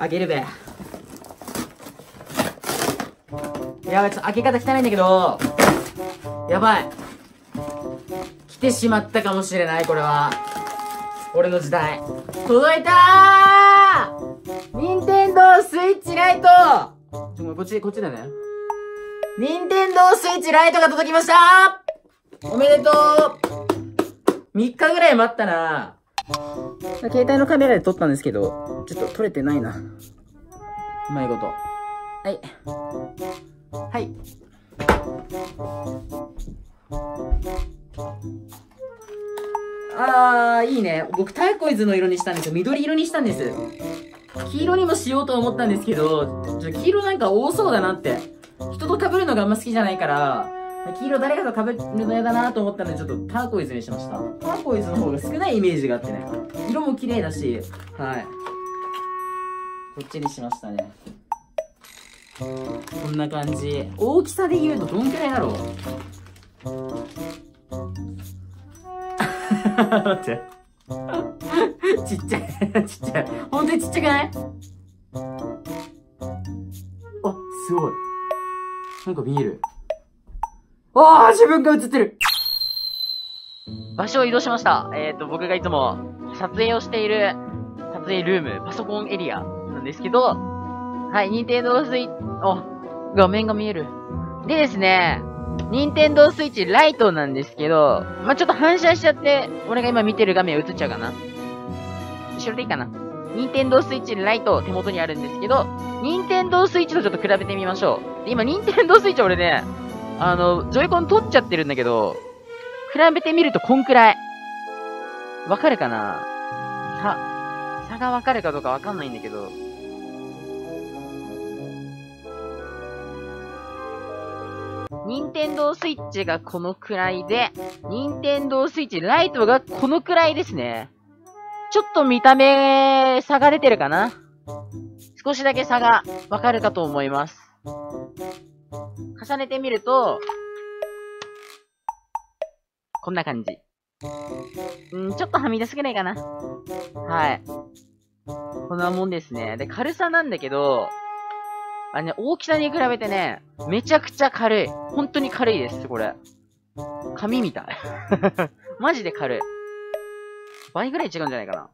開けるべ。やばい、ちょっと開け方汚いんだけど、やばい。来てしまったかもしれない、これは。俺の時代。届いたー任天堂スイッチライトちょ、こっち、こっちだね。任天堂スイッチライトが届きましたおめでとう !3 日ぐらい待ったな携帯のカメラで撮ったんですけど、ちょっと撮れてないな。うまいこと。はい。はい。あー、いいね。僕、タイコイズの色にしたんですよ。緑色にしたんです。黄色にもしようと思ったんですけど、ちょ黄色なんか多そうだなって。人と被るのがあんま好きじゃないから、黄色誰かと被るの嫌だなと思ったので、ちょっとターコイズにしました。ターコイズの方が少ないイメージがあってね。色も綺麗だし、はい。こっちにしましたね。こんな感じ。大きさで言うとどんくらいだろう？待って。ちっちゃい。ちっちゃい。ほんとにちっちゃくない？あ、すごい。なんか見える。ああ、自分が映ってる場所を移動しました。えっ、ー、と、僕がいつも撮影をしている撮影ルーム、パソコンエリアなんですけど、はい、ニンテンドースイッチ、お、画面が見える。でですね、ニンテンドースイッチライトなんですけど、まあ、ちょっと反射しちゃって、俺が今見てる画面映っちゃうかな。後ろでいいかな。ニンテンドースイッチライト手元にあるんですけど、ニンテンドースイッチとちょっと比べてみましょう。で今、ニンテンドースイッチ俺ね、あの、ジョイコン取っちゃってるんだけど、比べてみるとこんくらい。わかるかな？差、差がわかるかどうかわかんないんだけど。ニンテンドースイッチがこのくらいで、ニンテンドースイッチライトがこのくらいですね。ちょっと見た目、差が出てるかな？少しだけ差がわかるかと思います。重ねてみると、こんな感じ。うん、ちょっとはみ出すぎないかな。はい。こんなもんですね。で、軽さなんだけど、あれね、大きさに比べてね、めちゃくちゃ軽い。本当に軽いです、これ。紙みたい。マジで軽い。倍ぐらい違うんじゃないかな。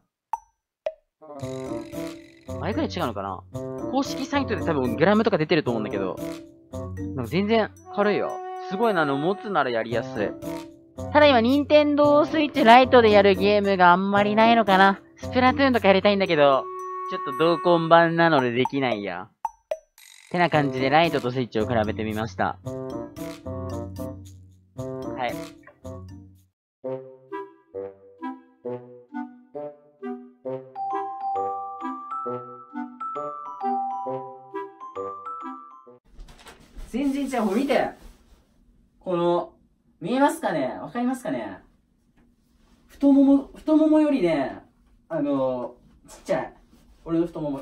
倍ぐらい違うのかな公式サイトで多分グラムとか出てると思うんだけど、なんか全然軽いよ。すごいな、あの、持つならやりやすい。ただ今、ニンテンドースイッチライトでやるゲームがあんまりないのかな。スプラトゥーンとかやりたいんだけど、ちょっと同梱版なのでできないや。てな感じでライトとスイッチを比べてみました。はい。全然違う。ほら見て。この、見えますかね？わかりますかね？太もも、太ももよりね、あの、ちっちゃい。俺の太もも。